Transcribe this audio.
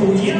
huye.